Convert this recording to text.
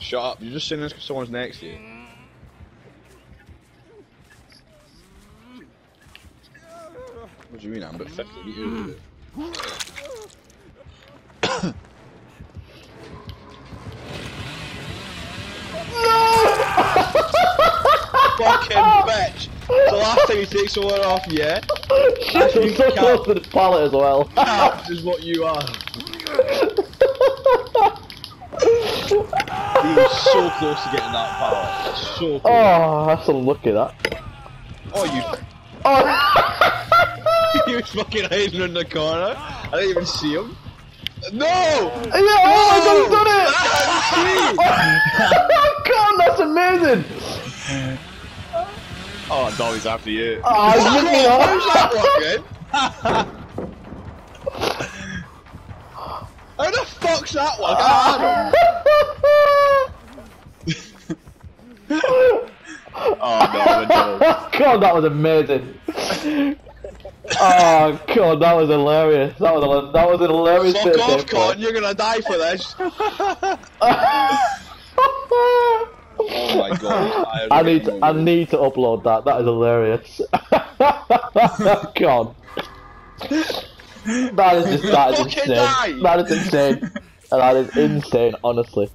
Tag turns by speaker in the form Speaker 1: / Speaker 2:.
Speaker 1: Shut up. You're just saying this because someone's next to you. What do you mean? I'm about 50 meters. Fucking bitch! The last time you take someone off, yeah?
Speaker 2: Shit, I'm so close to the pallet as well.
Speaker 1: That is what you are. He was so close to getting that power. So close.
Speaker 2: Oh, that's unlucky that.
Speaker 1: Oh, you.
Speaker 2: Oh!
Speaker 1: he was fucking hiding in the corner. I didn't even see him. No!
Speaker 2: yeah, oh my god, he's done it!
Speaker 1: That's
Speaker 2: God, that's amazing!
Speaker 1: oh, Dolly's after you.
Speaker 2: Oh, looking up.
Speaker 1: that working? How the fuck's that one? I Oh no, no.
Speaker 2: God, that was amazing. Oh god, that was hilarious. That was a, that was an hilarious
Speaker 1: Fuck
Speaker 2: bit
Speaker 1: off,
Speaker 2: gameplay.
Speaker 1: Con, you're gonna die for this. Oh my god.
Speaker 2: I need to, I need to upload that. That is hilarious. God. That is just that is insane.
Speaker 1: die.
Speaker 2: That is insane. That is insane, honestly.